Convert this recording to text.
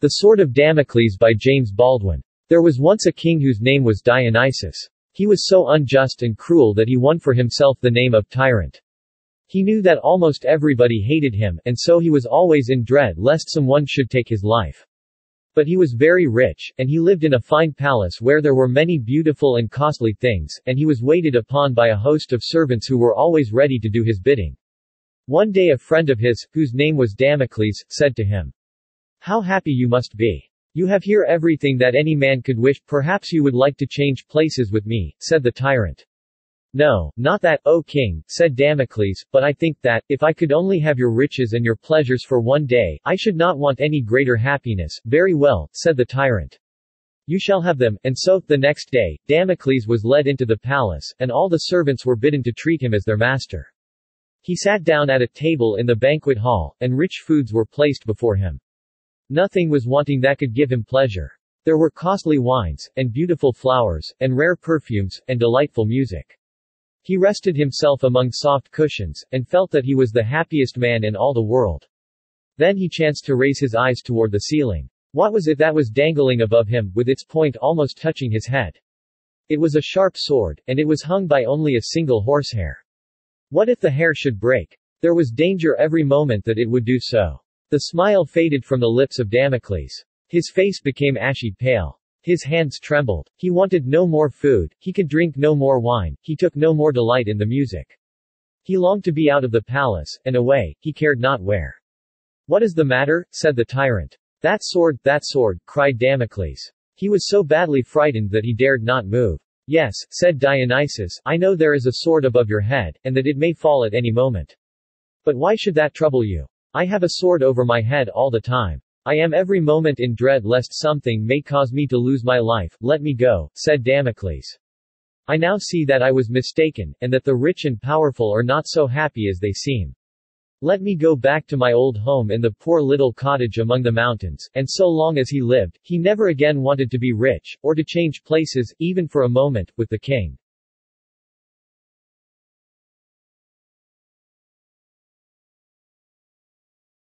The Sword of Damocles by James Baldwin. There was once a king whose name was Dionysius. He was so unjust and cruel that he won for himself the name of tyrant. He knew that almost everybody hated him, and so he was always in dread lest someone should take his life. But he was very rich, and he lived in a fine palace where there were many beautiful and costly things, and he was waited upon by a host of servants who were always ready to do his bidding. One day a friend of his, whose name was Damocles, said to him, How happy you must be. You have here everything that any man could wish, perhaps you would like to change places with me, said the tyrant. No, not that, O king, said Damocles, but I think that, if I could only have your riches and your pleasures for one day, I should not want any greater happiness. Very well, said the tyrant. You shall have them, and so, the next day, Damocles was led into the palace, and all the servants were bidden to treat him as their master. He sat down at a table in the banquet hall, and rich foods were placed before him. Nothing was wanting that could give him pleasure. There were costly wines, and beautiful flowers, and rare perfumes, and delightful music. He rested himself among soft cushions, and felt that he was the happiest man in all the world. Then he chanced to raise his eyes toward the ceiling. What was it that was dangling above him, with its point almost touching his head? It was a sharp sword, and it was hung by only a single horsehair. What if the hair should break? There was danger every moment that it would do so. The smile faded from the lips of Damocles. His face became ashy pale. His hands trembled. He wanted no more food, he could drink no more wine, he took no more delight in the music. He longed to be out of the palace, and away, he cared not where. What is the matter? said the tyrant. That sword, that sword, cried Damocles. He was so badly frightened that he dared not move. Yes, said Dionysius, I know there is a sword above your head, and that it may fall at any moment. But why should that trouble you? I have a sword over my head all the time. I am every moment in dread lest something may cause me to lose my life, let me go, said Damocles. I now see that I was mistaken, and that the rich and powerful are not so happy as they seem. Let me go back to my old home in the poor little cottage among the mountains, and so long as he lived, he never again wanted to be rich, or to change places, even for a moment, with the king.